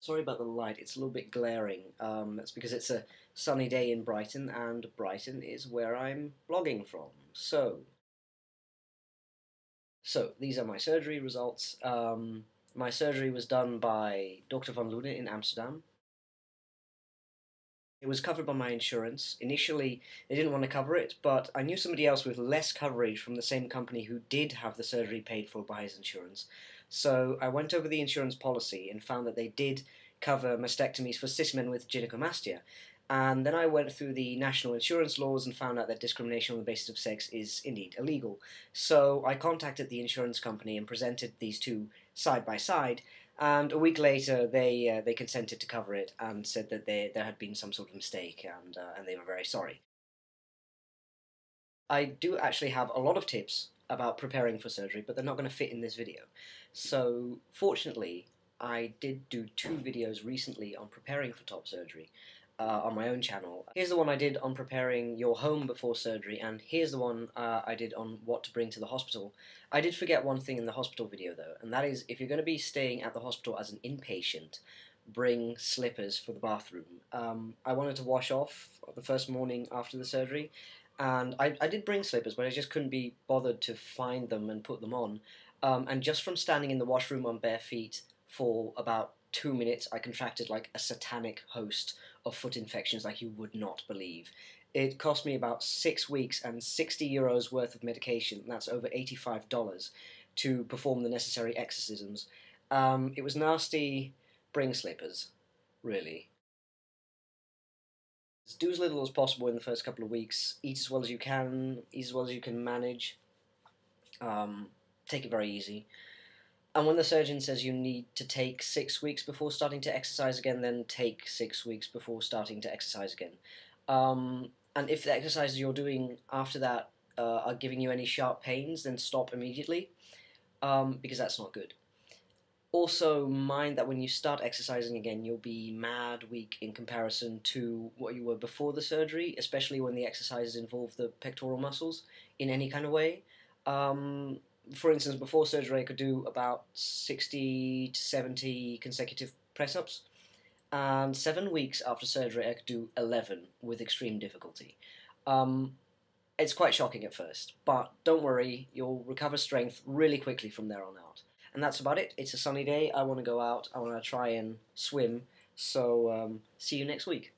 Sorry about the light, it's a little bit glaring. Um, that's because it's a sunny day in Brighton, and Brighton is where I'm blogging from. So, so these are my surgery results. Um, my surgery was done by Dr. van Loenen in Amsterdam. It was covered by my insurance. Initially, they didn't want to cover it, but I knew somebody else with less coverage from the same company who did have the surgery paid for by his insurance. So I went over the insurance policy and found that they did cover mastectomies for cis men with gynecomastia. And then I went through the national insurance laws and found out that discrimination on the basis of sex is indeed illegal. So I contacted the insurance company and presented these two side by side, and a week later, they uh, they consented to cover it and said that there there had been some sort of mistake, and uh, and they were very sorry. I do actually have a lot of tips about preparing for surgery, but they're not going to fit in this video. So fortunately, I did do two videos recently on preparing for top surgery uh, on my own channel. Here's the one I did on preparing your home before surgery, and here's the one uh, I did on what to bring to the hospital. I did forget one thing in the hospital video though, and that is if you're going to be staying at the hospital as an inpatient, bring slippers for the bathroom. Um, I wanted to wash off the first morning after the surgery, and I, I did bring slippers, but I just couldn't be bothered to find them and put them on. Um, and just from standing in the washroom on bare feet for about two minutes, I contracted like a satanic host of foot infections like you would not believe. It cost me about six weeks and 60 euros worth of medication, that's over $85, to perform the necessary exorcisms. Um, it was nasty. Bring slippers, really. Do as little as possible in the first couple of weeks. Eat as well as you can, eat as well as you can manage. Um, take it very easy. And when the surgeon says you need to take six weeks before starting to exercise again, then take six weeks before starting to exercise again. Um, and if the exercises you're doing after that uh, are giving you any sharp pains, then stop immediately um, because that's not good. Also, mind that when you start exercising again, you'll be mad weak in comparison to what you were before the surgery, especially when the exercises involve the pectoral muscles in any kind of way. Um, for instance, before surgery, I could do about 60 to 70 consecutive press ups. And seven weeks after surgery, I could do 11 with extreme difficulty. Um, it's quite shocking at first, but don't worry, you'll recover strength really quickly from there on out. And that's about it. It's a sunny day. I want to go out. I want to try and swim. So, um, see you next week.